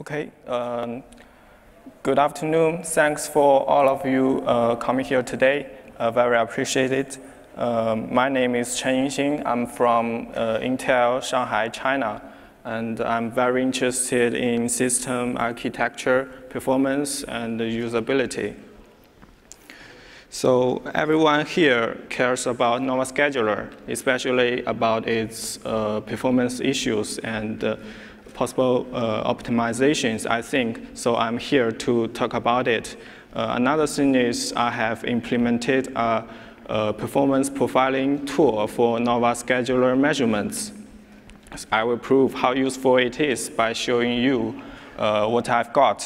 Okay. Um, good afternoon. Thanks for all of you uh, coming here today. Uh, very appreciated. Um, my name is Cheng Yingxin. I'm from uh, Intel Shanghai, China, and I'm very interested in system architecture, performance, and usability. So everyone here cares about Nova Scheduler, especially about its uh, performance issues and uh, possible uh, optimizations, I think. So I'm here to talk about it. Uh, another thing is I have implemented a, a, performance profiling tool for Nova Scheduler measurements. I will prove how useful it is by showing you uh, what I've got.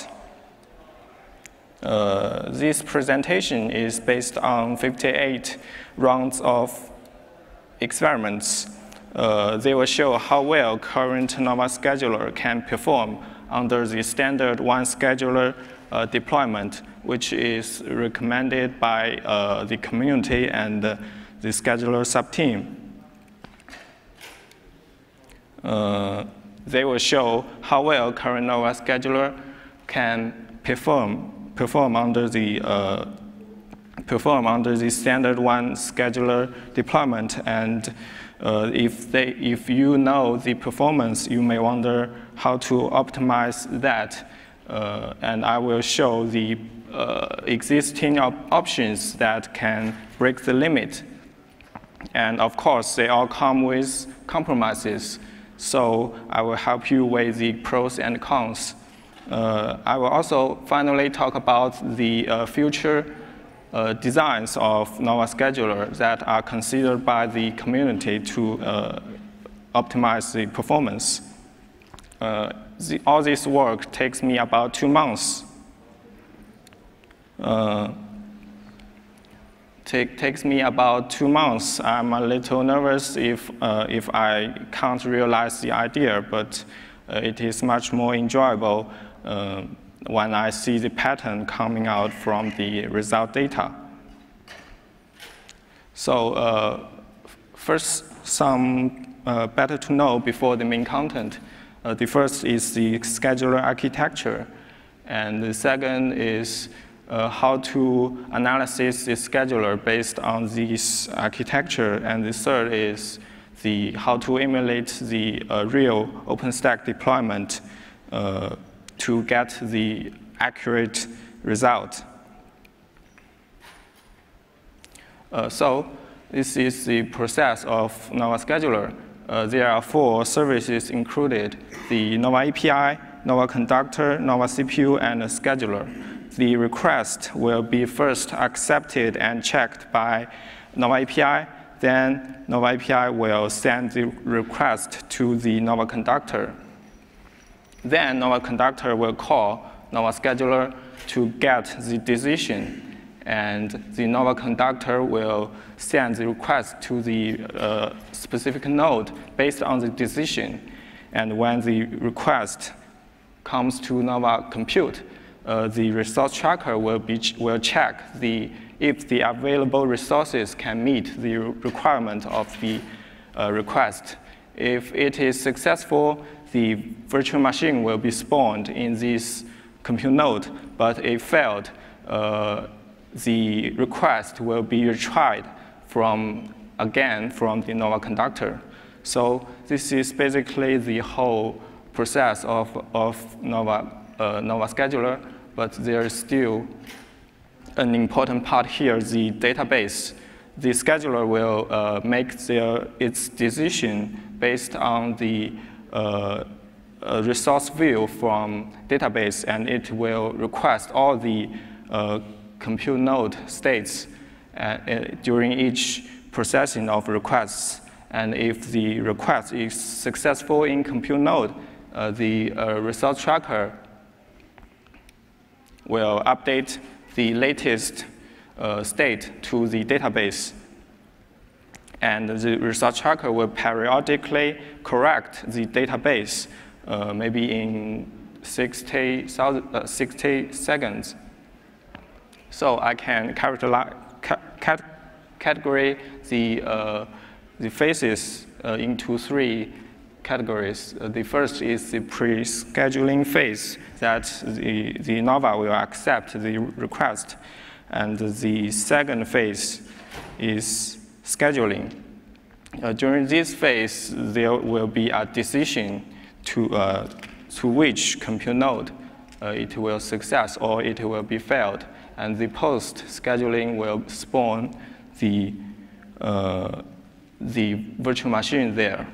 Uh, this presentation is based on 58 rounds of experiments. Uh, they will show how well current Nova scheduler can perform under the standard one scheduler uh, deployment, which is recommended by uh, the community and the scheduler subteam. Uh, they will show how well current Nova scheduler can perform perform under the uh, perform under the standard one scheduler deployment. And uh, if, they, if you know the performance, you may wonder how to optimize that. Uh, and I will show the uh, existing op options that can break the limit. And of course, they all come with compromises. So I will help you weigh the pros and cons. Uh, I will also finally talk about the uh, future uh, designs of Nova Scheduler that are considered by the community to uh, optimize the performance. Uh, the, all this work takes me about two months. Uh, take, takes me about two months. I'm a little nervous if, if I can't realize the idea, but it is much more enjoyable uh, when I see the pattern coming out from the result data. So uh, first, some uh, better to know before the main content. Uh, the first is the scheduler architecture, and the second is uh, how to analyze the scheduler based on this architecture, and the third is the how to emulate the uh, real OpenStack deployment to get the accurate result. Uh, so this is the process of Nova Scheduler. Uh, there are four services included, the Nova API, Nova Conductor, Nova CPU, and Scheduler. The request will be first accepted and checked by Nova API, then Nova API will send the request to the Nova Conductor. Then Nova Conductor will call Nova Scheduler to get the decision. And the Nova Conductor will send the request to the uh, specific node based on the decision. And when the request comes to Nova Compute, uh, the resource tracker will, be will check the, if the available resources can meet the requirement of the uh, request. If it is successful, the virtual machine will be spawned in this compute node, but if failed, uh, the request will be retried from, again, from the Nova conductor. So this is basically the whole process of, of Nova, uh, Nova scheduler, but there is still an important part here, the database. The scheduler will uh, make their, its decision based on the uh, a resource view from database, and it will request all the uh, compute node states uh, during each processing of requests. And if the request is successful in compute node, uh, the uh, resource tracker will update the latest uh, state to the database and the resource tracker will periodically correct the database, uh, maybe in 60, uh, 60 seconds. So I can characterize, cat, category the, uh, the phases uh, into three categories. Uh, the first is the pre-scheduling phase that the, the Nova will accept the request. And the second phase is scheduling. Uh, during this phase, there will be a decision to, uh, to which compute node uh, it will success or it will be failed. And the post scheduling will spawn the, uh, the virtual machine there.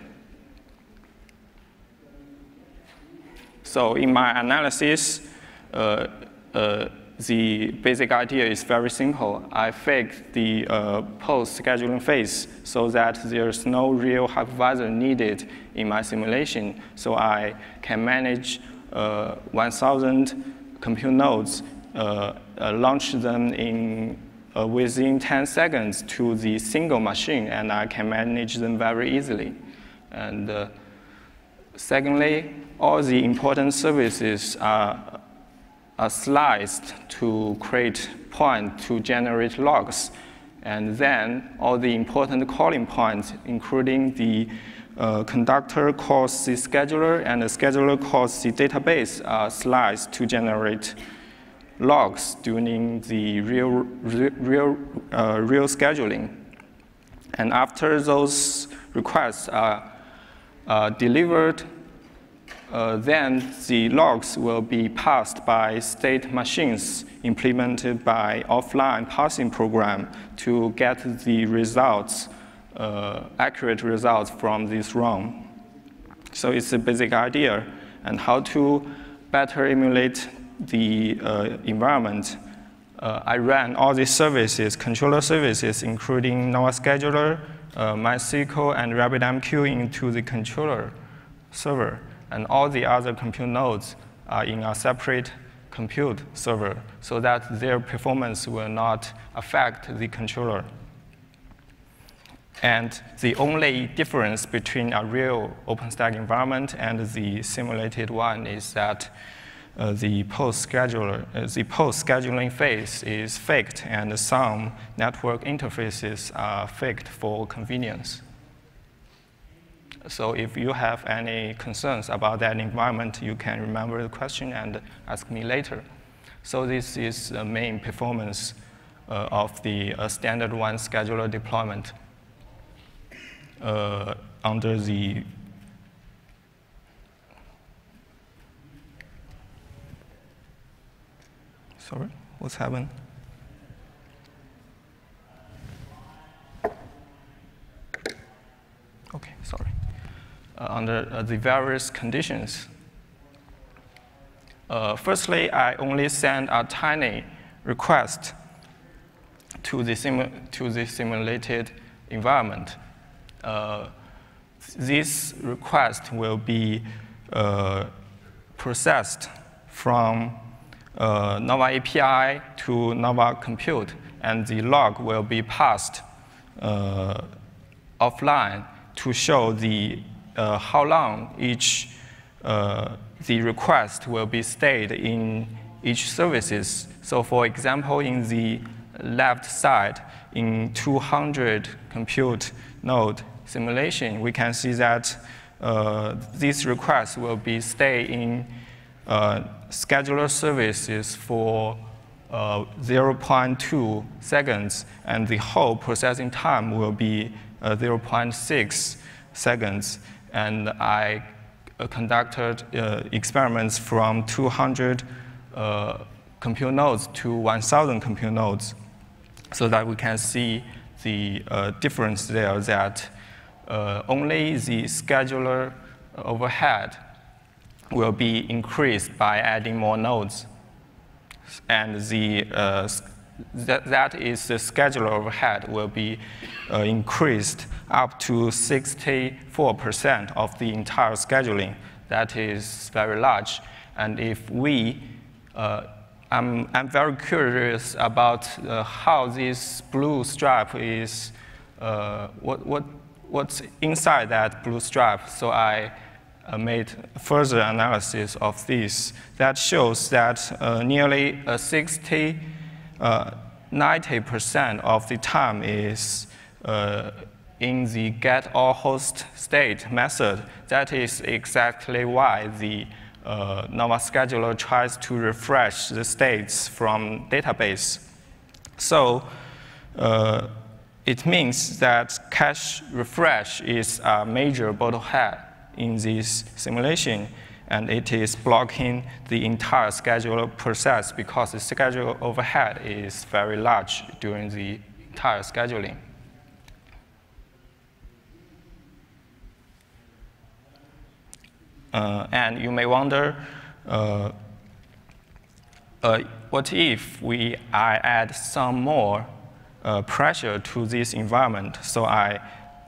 So in my analysis, uh, uh, the basic idea is very simple. I fake the uh, post scheduling phase so that there's no real hypervisor needed in my simulation. So I can manage uh, 1,000 compute nodes, uh, uh, launch them in uh, within 10 seconds to the single machine, and I can manage them very easily. And uh, secondly, all the important services are, are sliced to create point to generate logs. And then all the important calling points, including the uh, conductor calls the scheduler and the scheduler calls the database are sliced to generate logs during the real, real, uh, real scheduling. And after those requests are uh, delivered, uh, then the logs will be passed by state machines implemented by offline parsing program to get the results, uh, accurate results from this run. So it's a basic idea and how to better emulate the uh, environment. Uh, I ran all these services, controller services, including Nova Scheduler, uh, MySQL, and RabbitMQ into the controller server. And all the other compute nodes are in a separate compute server so that their performance will not affect the controller. And the only difference between a real OpenStack environment and the simulated one is that uh, the post scheduler, uh, the post scheduling phase is faked, and some network interfaces are faked for convenience. So if you have any concerns about that environment, you can remember the question and ask me later. So this is the main performance uh, of the uh, standard one scheduler deployment uh, under the Sorry, what's happened? Okay, sorry. Uh, under uh, the various conditions. Uh, firstly, I only send a tiny request to the, to the simulated environment. Uh, this request will be uh, processed from uh, Nova API to Nova Compute, and the log will be passed offline to show the uh, how long each uh, the request will be stayed in each services. So for example, in the left side, in 200 compute node simulation, we can see that uh, this request will be stay in uh, scheduler services for uh, 0.2 seconds, and the whole processing time will be uh, 0.6 seconds. And I uh, conducted uh, experiments from 200 uh, compute nodes to 1,000 compute nodes so that we can see the difference there that only the scheduler overhead will be increased by adding more nodes. And the, uh, that, that is the scheduler overhead will be uh, increased up to 64% of the entire scheduling. That is very large. And if we, uh, I'm, I'm very curious about uh, how this blue stripe is, uh, what, what, what's inside that blue stripe. So I uh, made further analysis of this that shows that uh, nearly uh, 60, 90% uh, of the time is uh, in the get all host state method, that is exactly why the uh, Nova scheduler tries to refresh the states from database. So uh, it means that cache refresh is a major bottleneck in this simulation, and it is blocking the entire scheduler process because the schedule overhead is very large during the entire scheduling. Uh, and you may wonder, uh, uh, what if we I add some more uh, pressure to this environment? So I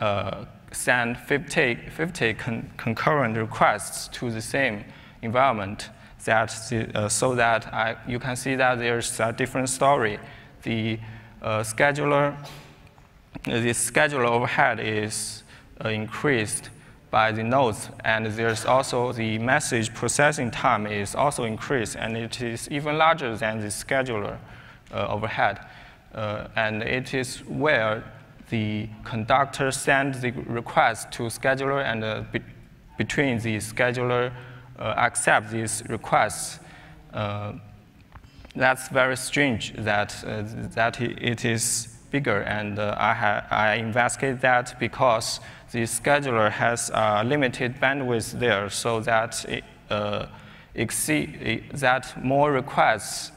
uh, send 50, 50 con concurrent requests to the same environment that uh, so that I, you can see that there's a different story. The scheduler, the scheduler overhead is increased by the nodes, and there's also the message processing time is also increased, and it is even larger than the scheduler uh, overhead. Uh, and it is where the conductor sends the request to scheduler and uh, be between the scheduler uh, accept these requests. Uh, that's very strange that, uh, that it is bigger, and I, I investigate that because the scheduler has limited bandwidth there so that it, exceed, that more requests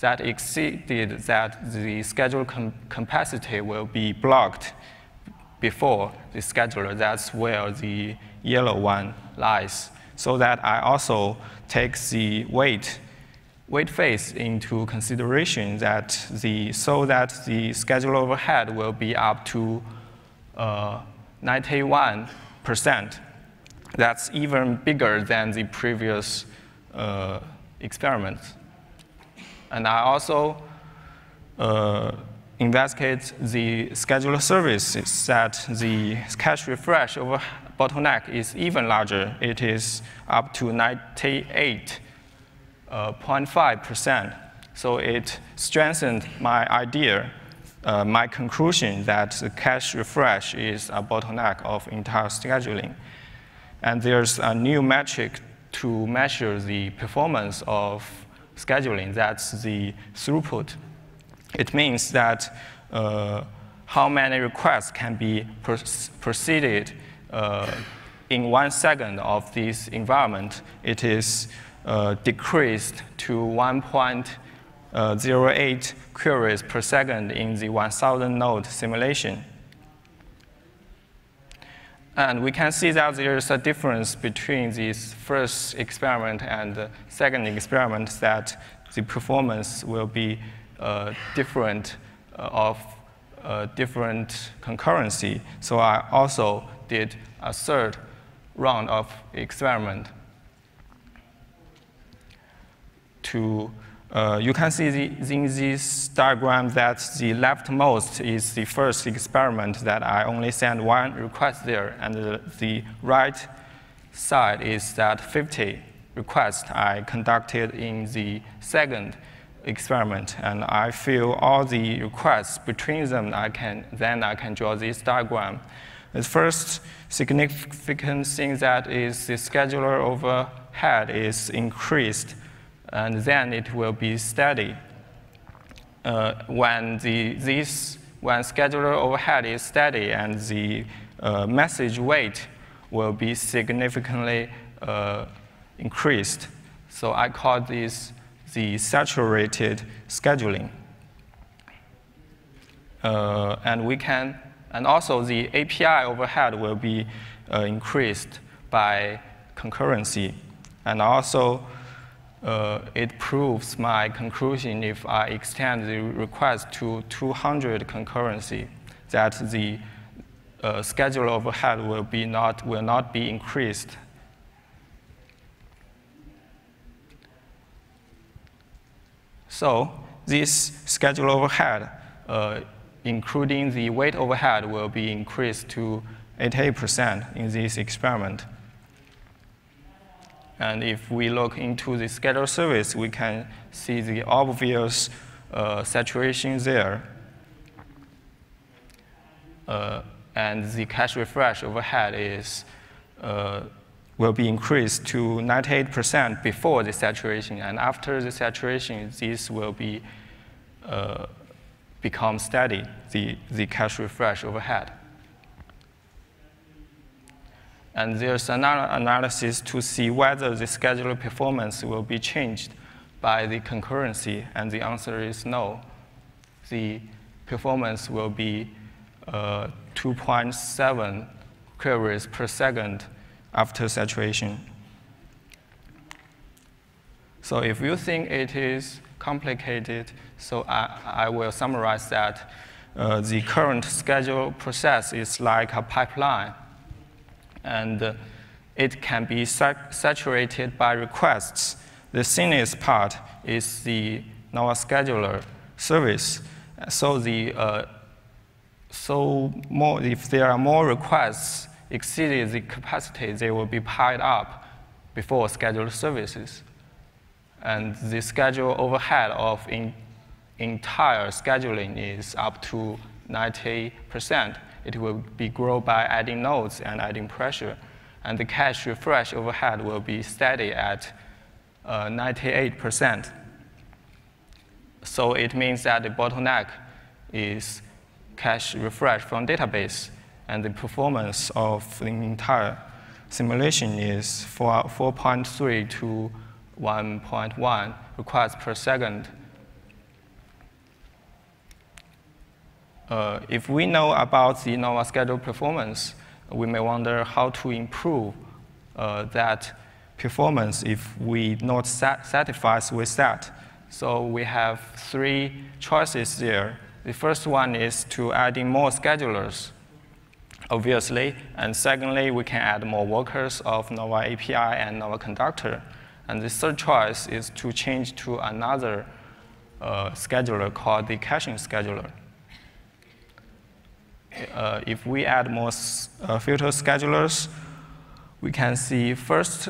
that exceeded that the schedule com capacity will be blocked before the scheduler. That's where the yellow one lies. So that I also take the weight wait phase into consideration that the so that the schedule overhead will be up to uh, 91%. That's even bigger than the previous uh, experiments. And I also uh, investigate the scheduler services that the cache refresh over bottleneck is even larger. It is up to 98.5%. Uh, so it strengthened my idea uh, my conclusion that the cache refresh is a bottleneck of entire scheduling. And there's a new metric to measure the performance of scheduling, that's the throughput. It means that uh, how many requests can be proceeded uh, in one second of this environment. It is uh, decreased to 1.0 uh, 0.8 queries per second in the 1,000 node simulation. And we can see that there is a difference between this first experiment and the second experiment that the performance will be uh, different uh, of uh, different concurrency. So I also did a third round of experiment to uh, you can see the, in this diagram that the leftmost is the first experiment that I only sent one request there, and the, the right side is that 50 requests I conducted in the second experiment, and I fill all the requests between them. I can then I can draw this diagram. The first significant thing that is the scheduler overhead is increased and then it will be steady. Uh, when the, this, when scheduler overhead is steady and the uh, message wait will be significantly uh, increased. So I call this the saturated scheduling. Uh, and we can, and also the API overhead will be uh, increased by concurrency. And also uh, it proves my conclusion if I extend the request to 200 concurrency, that the uh, schedule overhead will, be not, will not be increased. So this schedule overhead, uh, including the wait overhead, will be increased to 88% in this experiment. And if we look into the schedule service, we can see the obvious uh, saturation there. Uh, and the cache refresh overhead is, uh, will be increased to 98% before the saturation, and after the saturation, this will be uh, become steady, the, the cache refresh overhead. And there's another analysis to see whether the scheduler performance will be changed by the concurrency, and the answer is no. The performance will be uh, 2.7 queries per second after saturation. So if you think it is complicated, so I, I will summarize that uh, the current schedule process is like a pipeline, and it can be saturated by requests. The thinnest part is the Nova Scheduler service. So the uh, so more, if there are more requests exceeding the capacity, they will be piled up before scheduled services. And the schedule overhead of in, entire scheduling is up to 90%. It will be grown by adding nodes and adding pressure. And the cache refresh overhead will be steady at uh, 98%. So it means that the bottleneck is cache refresh from database, and the performance of the entire simulation is 4.3 to 1.1 requests per second. Uh, if we know about the Nova schedule performance, we may wonder how to improve uh, that performance if we not sat satisfied with that. So we have three choices there. The first one is to adding more schedulers, obviously. And secondly, we can add more workers of Nova API and Nova Conductor. And the third choice is to change to another uh, scheduler called the caching scheduler. Uh, if we add more uh, filter schedulers, we can see first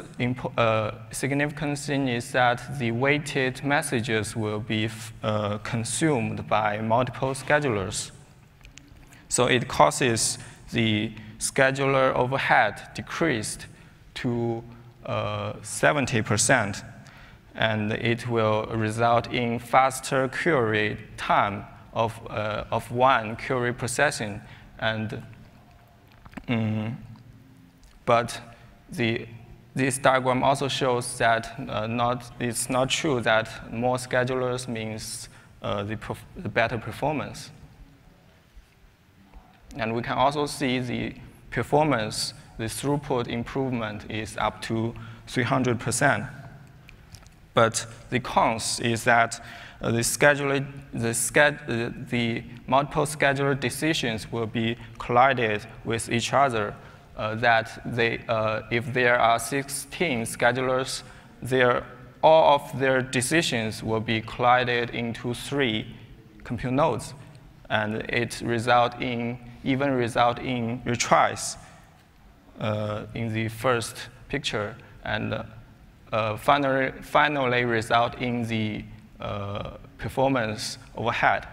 uh, significant thing is that the weighted messages will be uh, consumed by multiple schedulers. So it causes the scheduler overhead decreased to 70%, uh, and it will result in faster query time of, uh, of one query processing. And, um, but the, this diagram also shows that uh, not, it's not true that more schedulers means uh, the, the better performance. And we can also see the performance, the throughput improvement is up to 300%. But the cons is that uh, the, scheduler, the, sched uh, the multiple scheduler decisions will be collided with each other uh, that they, uh, if there are 16 schedulers, all of their decisions will be collided into three compute nodes. And it result in, even result in retries uh, in the first picture, and uh, finally, finally result in the uh, performance overhead.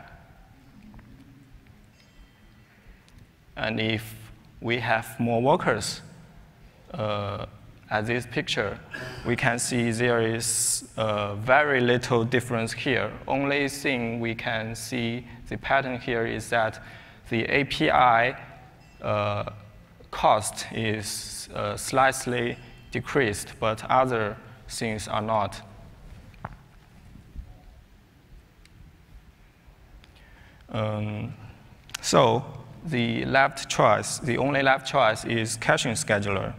And if we have more workers. Uh, at this picture, we can see there is uh, very little difference here. Only thing we can see the pattern here is that the API uh, cost is uh, slightly decreased, but other things are not. Um, so the left choice, the only left choice is caching scheduler.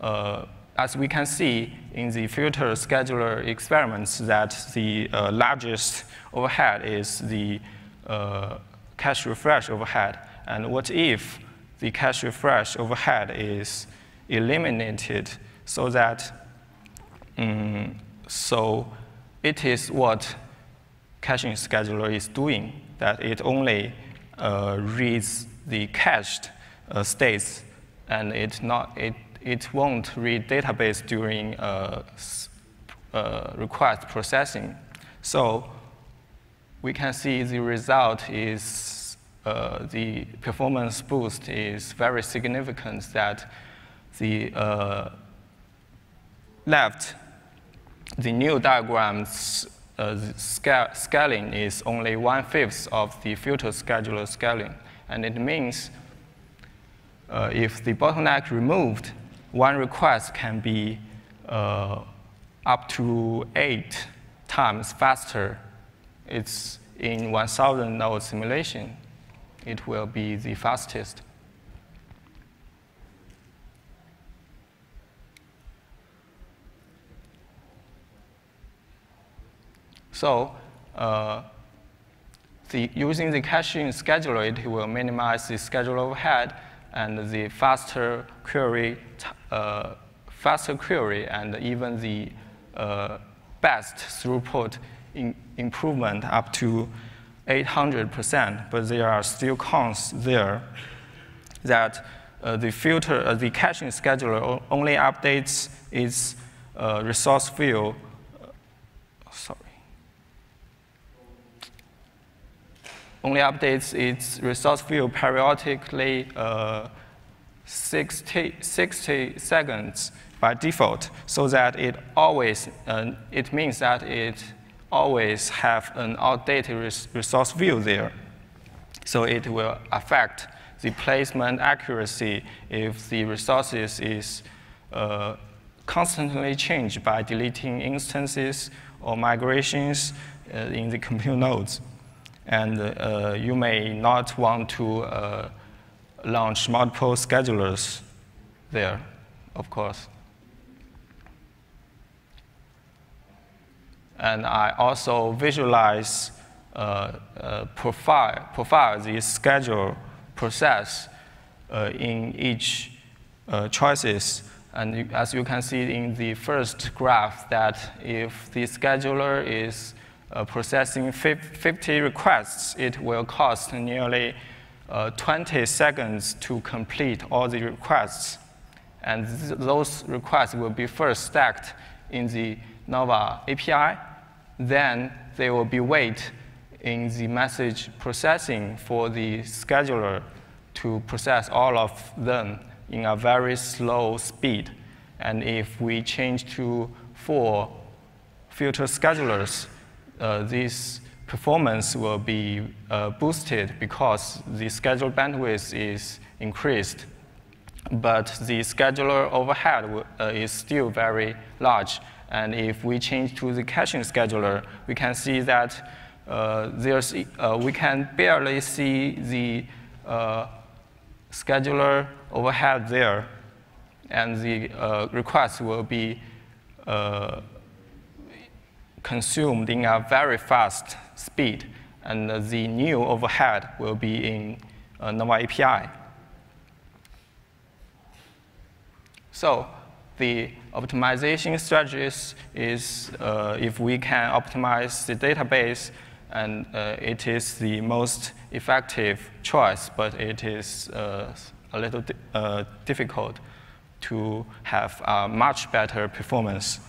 Uh, as we can see in the filter scheduler experiments that the uh, largest overhead is the uh, cache refresh overhead. And what if the cache refresh overhead is eliminated so that, um, so it is what caching scheduler is doing, that it only uh, reads the cached uh, states, and it, not, it, it won't read database during uh, request processing. So we can see the result is uh, the performance boost is very significant that the uh, left, the new diagram's uh, scale, scaling is only one-fifth of the filter scheduler scaling. And it means uh, if the bottleneck removed, one request can be uh, up to eight times faster. It's in 1,000 node simulation. It will be the fastest. So uh, the, using the caching scheduler, it will minimize the schedule overhead and the faster query, uh, faster query, and even the uh, best throughput improvement up to 800%. But there are still cons there that uh, the filter, uh, the caching scheduler only updates its uh, resource field only updates its resource field periodically uh, 60, 60 seconds by default, so that it always, uh, it means that it always have an outdated res resource view there. So it will affect the placement accuracy if the resources is uh, constantly changed by deleting instances or migrations uh, in the compute nodes and uh, you may not want to uh, launch multiple schedulers there, of course. And I also visualize uh, uh, profile, profile the schedule process uh, in each uh, choices. And as you can see in the first graph, that if the scheduler is uh, processing 50 requests, it will cost nearly uh, 20 seconds to complete all the requests. And th those requests will be first stacked in the Nova API. Then they will be wait in the message processing for the scheduler to process all of them in a very slow speed. And if we change to four filter schedulers, uh, this performance will be uh, boosted because the schedule bandwidth is increased. But the scheduler overhead uh, is still very large. And if we change to the caching scheduler, we can see that uh, there's, uh, we can barely see the scheduler overhead there. And the request will be consumed in a very fast speed, and the new overhead will be in uh, Nova API. So the optimization strategies is uh, if we can optimize the database, and uh, it is the most effective choice, but it is uh, a little di uh, difficult to have a much better performance.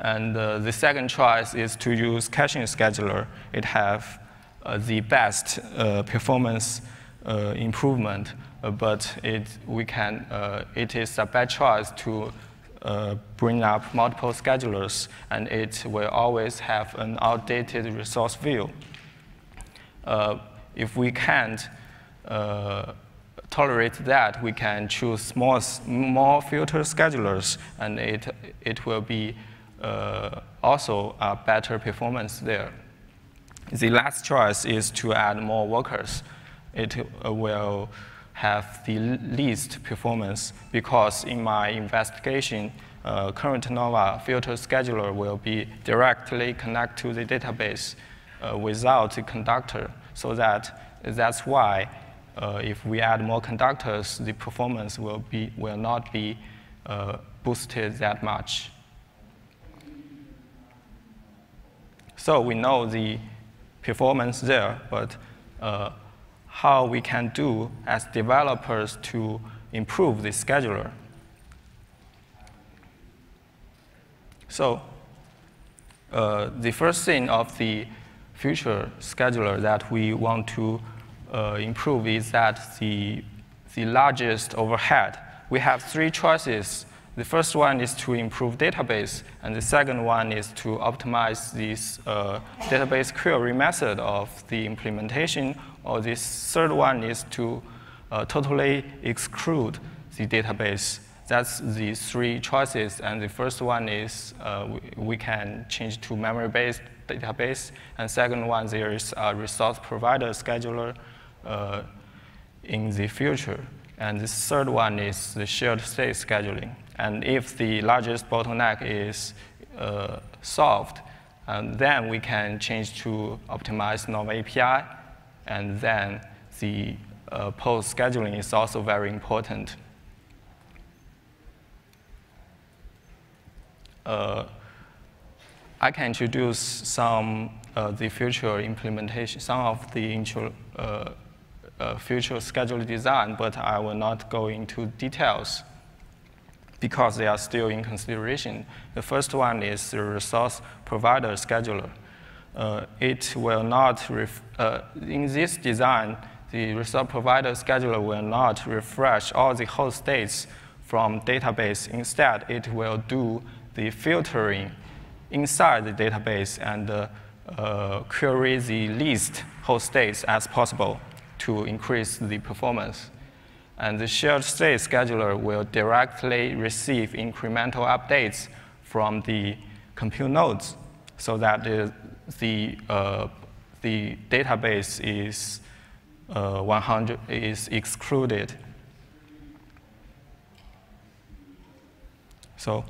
And uh, the second choice is to use caching scheduler. It have uh, the best uh, performance uh, improvement, uh, but it, we can, uh, it is a bad choice to bring up multiple schedulers, and it will always have an outdated resource view. if we can't tolerate that, we can choose more, more filter schedulers, and it, it will be uh, also a better performance there. The last choice is to add more workers. It uh, will have the least performance because in my investigation, uh, current NOVA filter scheduler will be directly connect to the database uh, without a conductor. So that that's why uh, if we add more conductors, the performance will be will not be uh, boosted that much. So we know the performance there, but uh, how we can do as developers to improve the scheduler. So uh, the first thing of the future scheduler that we want to uh, improve is that the, the largest overhead. We have three choices. The first one is to improve database, and the second one is to optimize this uh, database query method of the implementation, or this third one is to uh, totally exclude the database. That's the three choices, and the first one is uh, we, we, can change to memory-based database, and second one, there is a resource provider scheduler uh, in the future. And the third one is the shared state scheduling. And if the largest bottleneck is uh, solved, and then we can change to optimize Nova API, and then the uh, post scheduling is also very important. Uh, I can introduce some uh, the future implementation, some of the intro, uh, uh, future schedule design, but I will not go into details because they are still in consideration. The first one is the resource provider scheduler. Uh, it will not, uh, in this design, the resource provider scheduler will not refresh all the host states from database. Instead, it will do the filtering inside the database and uh, uh, query the least host states as possible to increase the performance. And the shared state scheduler will directly receive incremental updates from the compute nodes so that the, the, uh, the database is uh, 100 is excluded. So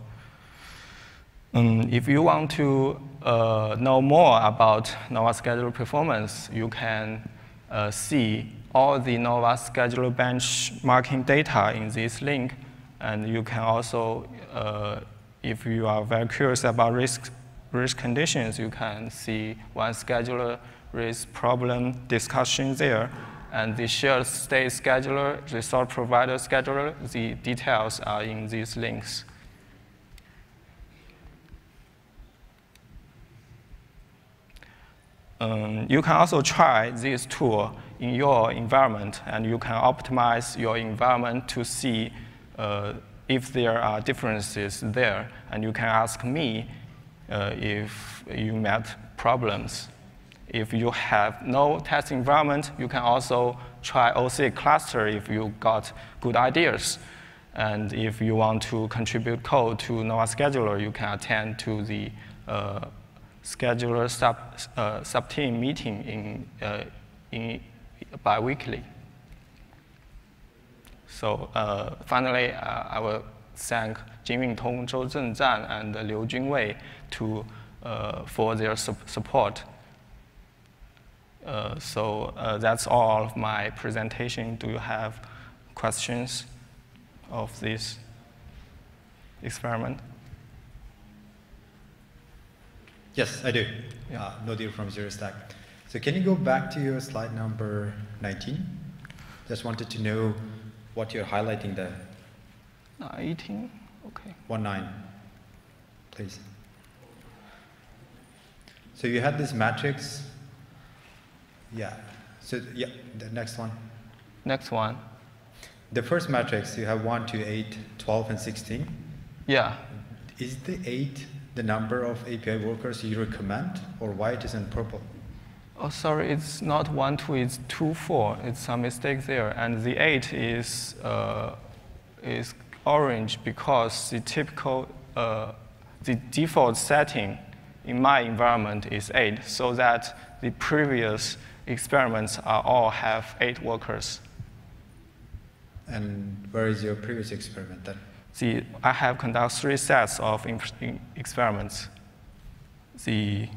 um, if you want to uh, know more about Nova Scheduler performance, you can uh, see all the Nova Scheduler benchmarking data in this link. And you can also, uh, if you are very curious about risk, race conditions, you can see one scheduler race problem discussion there. And the shared state scheduler, resource provider scheduler, the details are in these links. Um, you can also try this tool in your environment, and you can optimize your environment to see uh, if there are differences there. And you can ask me uh, if you met problems. If you have no test environment, you can also try OC cluster if you got good ideas. And if you want to contribute code to Nova Scheduler, you can attend to the uh, scheduler sub, uh, sub-team meeting in, uh, in bi-weekly. So uh, finally, uh, I will thank Jin Yuntong, Zhou Zhenzan, and Liu Junwei to, uh, for their su support. Uh, so that's all of my presentation. Do you have questions of this experiment? Yes, I do. Yeah. Uh, Nodir from ZeroStack. So can you go back to your slide number 19? Just wanted to know what you're highlighting there. 19, okay. One nine, please. So you had this matrix. Yeah. So yeah, the next one. Next one. The first matrix, you have 1 to 8, 12, and 16. Yeah. Is the 8 the number of API workers you recommend, or why it is in purple? Oh, sorry, it's not 1, 2, it's 2, 4. It's a mistake there. And the 8 is, uh, is orange because the typical, uh, the default setting in my environment is 8, so that the previous experiments are all have 8 workers. And where is your previous experiment then? The, I have conducted three sets of experiments. The,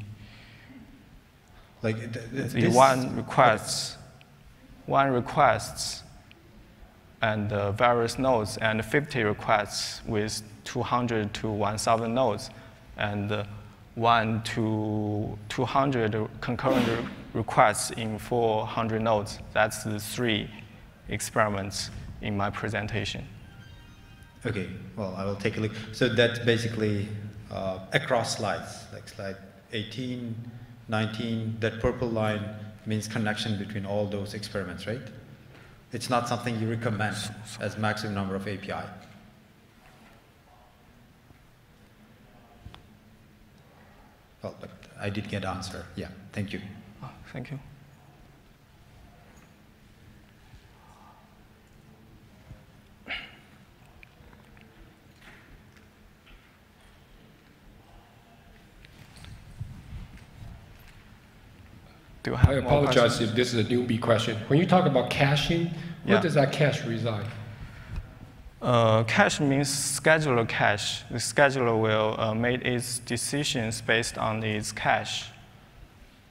like the, the, the one requests, one requests, and uh, various nodes, and 50 requests with 200 to 1,000 nodes, and uh, one to 200 concurrent requests in 400 nodes. That's the three experiments in my presentation. Okay, well, I will take a look. So that's basically uh, across slides, like slide 18, 19, that purple line means connection between all those experiments, right? It's not something you recommend as maximum number of API. Well, but I did get answer. Yeah, thank you. Oh, thank you. Do you have I apologize if this is a newbie question. When you talk about caching, where Yeah. does that cache reside? Uh, cache means scheduler cache. The scheduler will uh, make its decisions based on its cache.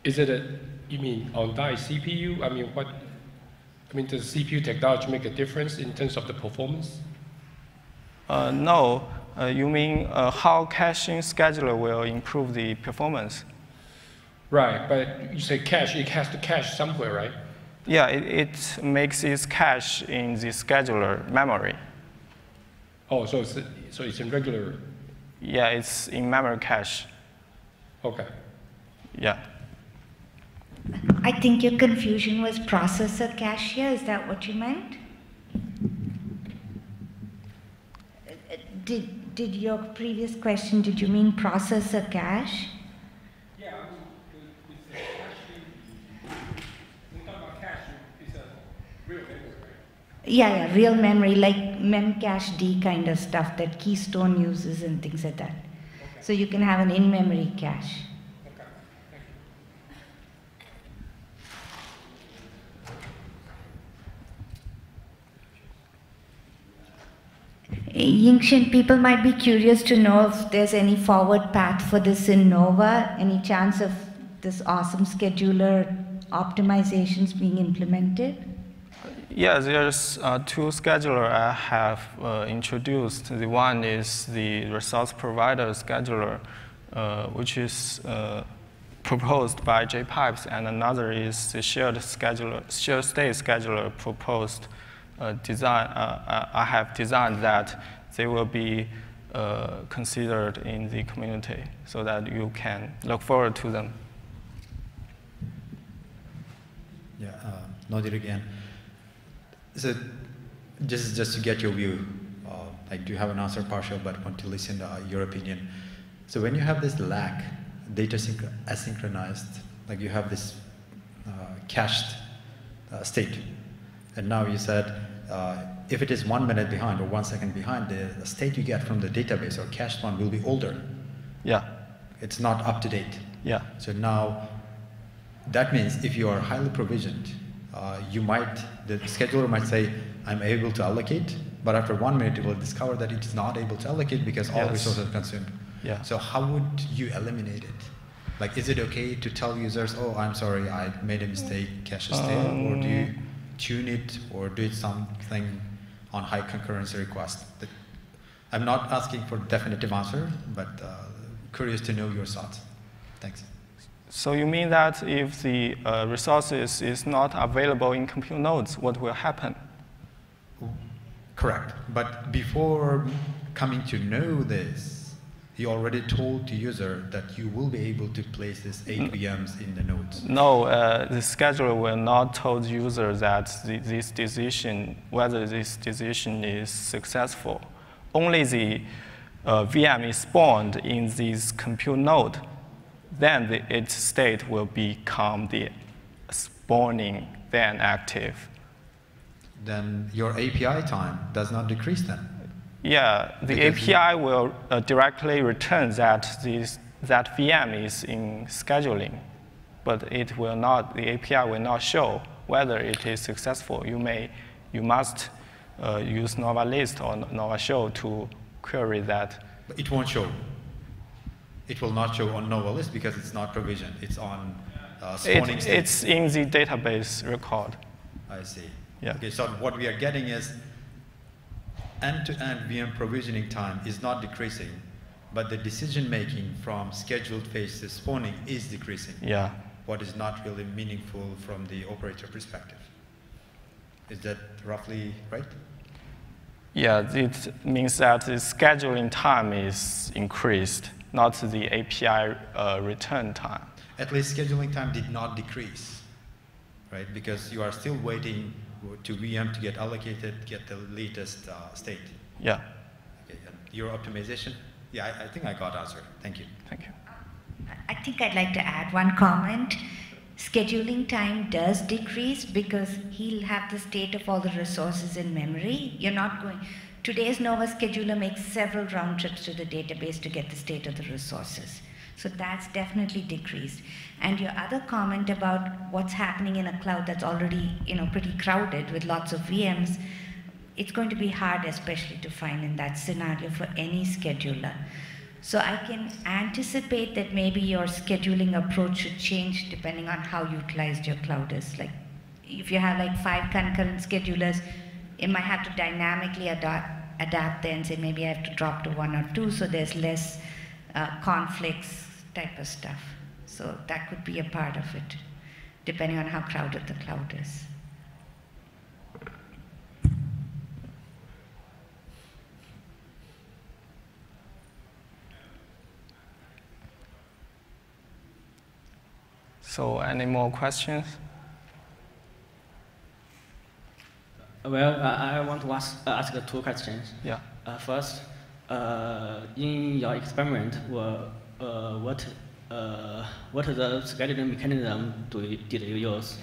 Is it a, you mean on die CPU? I mean, what, I mean, does CPU technology make a difference in terms of the performance? Uh, no, uh, you mean uh, how caching scheduler will improve the performance? Right, but you say cache, it has to cache somewhere, right? Yeah, it, it makes its cache in the scheduler memory. Oh, so it's, so it's in regular, Yeah, it's in memory cache. okay. Yeah. I think your confusion was processor cache here. Is that what you meant? Uh, uh, Did, did your previous question, did you mean processor cache? Yeah, it's a caching, when you talk about caching, it's a real memory, right? Yeah, yeah, real memory, like memcached kind of stuff that Keystone uses and things like that. So you can have an in-memory cache. Okay. Yingxin, people might be curious to know if there's any forward path for this in Nova, any chance of this awesome scheduler optimizations being implemented? Yeah, there's uh, two scheduler I have uh, introduced. The one is the resource provider scheduler, uh, which is uh, proposed by Jay Pipes, and another is the shared scheduler, shared state scheduler proposed uh, design. Uh, I have designed that they will be considered in the community so that you can look forward to them. Yeah, uh, Nadir again. So, just just to get your view, uh, I do have an answer partial, but want to listen to uh, your opinion. So, when you have this lack, data synch- asynchronized, like you have this uh, cached uh, state, and now you said uh, if it is one minute behind or one second behind, the, the state you get from the database or cached one will be older. Yeah, It's not up to date. yeah, So now, that means if you are highly provisioned, uh, you might, the scheduler might say, I'm able to allocate, but after one minute it will discover that it is not able to allocate because all Yes. resources are consumed. yeah. So how would you eliminate it? Like, is it okay to tell users, oh, I'm sorry, I made a mistake, cache is stale, or do you Um. tune it, or do it something on high concurrency request? That- I'm not asking for definitive answer, but uh, curious to know your thoughts. Thanks. So you mean that if the uh, resources is not available in compute nodes, what will happen? Correct. But before coming to know this, you already told the user that you will be able to place these eight VMs in the nodes. No, uh, the scheduler will not tell the user that the, this decision, whether this decision is successful. Only the uh, VM is spawned in this compute node. Then the, its state will become the spawning, then active. Then your API time does not decrease then. Yeah, the Because API will uh, directly return that this, that VM is in scheduling, but it will not, the API will not show whether it is successful. You may, you must uh, use Nova List or Nova Show to query that. But it won't show. It will not show on Nova list because it's not provisioned. It's on uh, spawning It, it's in the database record. I see. Yeah. Okay, so what we are getting is end-to-end VM provisioning time is not decreasing, but the decision-making from scheduled phase to spawning is decreasing. Yeah. What is not really meaningful from the operator perspective. Is that roughly right? Yeah, it means that the scheduling time is increased, not the API uh, return time. at least scheduling time did not decrease, right? Because you are still waiting to VM to get allocated, get the latest uh, state. Yeah. Okay, your optimization, yeah, I, I think I got answered. Thank you. Thank you. I think I'd like to add one comment. Scheduling time does decrease because he'll have the state of all the resources in memory. You're not going, today's Nova scheduler makes several round trips to the database to get the state of the resources. So that's definitely decreased. And your other comment about what's happening in a cloud that's already, you know, pretty crowded with lots of VMs, it's going to be hard, especially to find in that scenario for any scheduler. So I can anticipate that maybe your scheduling approach should change depending on how utilized your cloud is. Like if you have like five concurrent schedulers, it might have to dynamically adapt, adapt there and say maybe I have to drop to one or two so there's less uh, conflicts type of stuff. So that could be a part of it, depending on how crowded the cloud is. So any more questions? Well, uh, I want to ask, uh, ask two questions. Yeah. Uh, first, uh, in your experiment, uh, what uh, what the scheduling mechanism do you, did you use?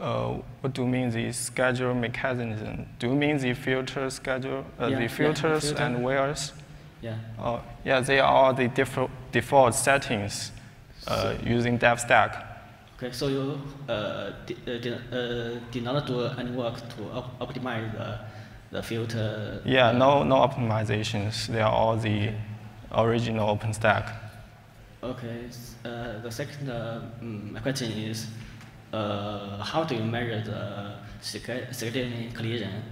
Uh, what do you mean the schedule mechanism? Do you mean the filter schedule, uh, Yeah, the yeah, filters filter. and weighers? Yeah. Oh, yeah, they are the default, default settings uh, using DevStack. Okay, so you uh, did, uh, did, did not do any work to op- optimize the, the filter? Yeah, no, no optimizations. They are all the original OpenStack. Okay, uh, the second uh, mm, question is, uh, how do you measure the scheduling collision?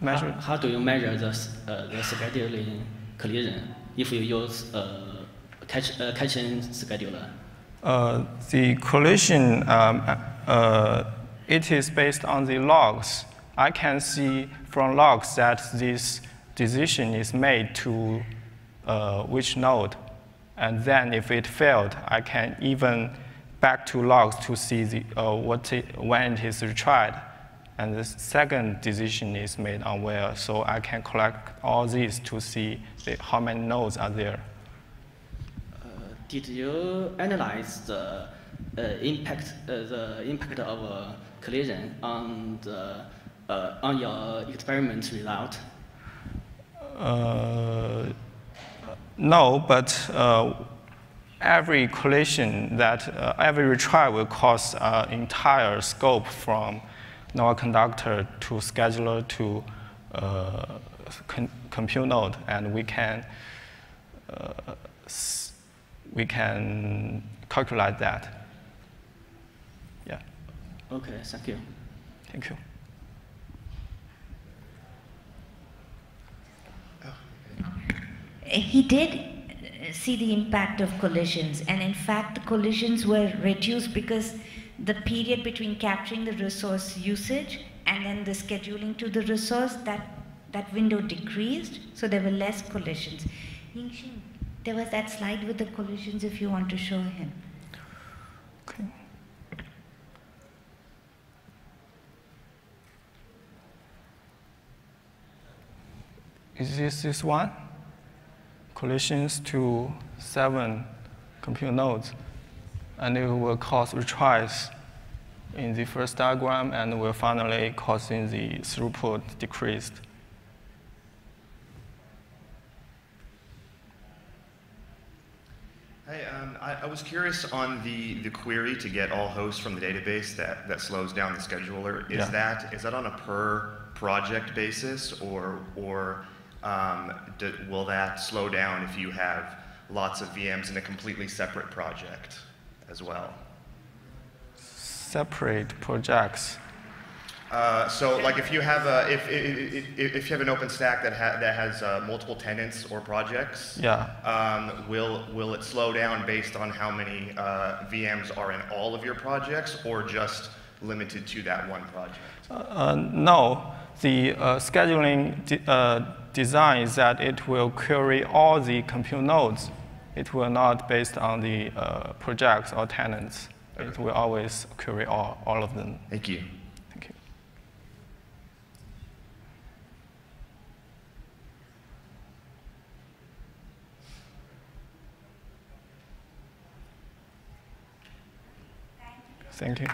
Measure, How, how do you measure the, uh, the scheduling collision if you use uh, catch, uh, caching scheduler? Uh, the collision, um, uh, it is based on the logs. I can see from logs that this decision is made to uh, which node. And then if it failed, I can even back to logs to see the, uh, what it, when it is retried. And the second decision is made on where, so I can collect all these to see the, how many nodes are there. Did you analyze the uh, impact, uh, the impact of uh, collision on the on your experiment result? No, but every collision that uh, every retry will cause uh, entire scope from Nova conductor to scheduler to uh, compute node, and we can we can calculate that. Yeah, Okay, thank you. thank you. He did see the impact of collisions, and in fact, the collisions were reduced because the period between capturing the resource usage and then the scheduling to the resource that that window decreased, so there were less collisions. Yingxin, there was that slide with the collisions. If you want to show him. Okay. Is this this one? Collisions to seven compute nodes, and it will cause retries in the first diagram, and will finally causing the throughput decreased. Hey, um, I, I was curious on the, the query to get all hosts from the database that, that slows down the scheduler. Is Yeah. that is that on a per project basis, or or um, do, will that slow down if you have lots of VMs in a completely separate project as well? Separate projects. Uh, so, like, if you have a if if, if, you have an OpenStack that ha- that has uh, multiple tenants or projects, Yeah. um, will will it slow down based on how many uh, VMs are in all of your projects, or just limited to that one project? Uh, no, the uh, scheduling de- uh, design is that it will query all the compute nodes. it will not based on the uh, projects or tenants. It will always query all, all of them. Thank you. Thank you.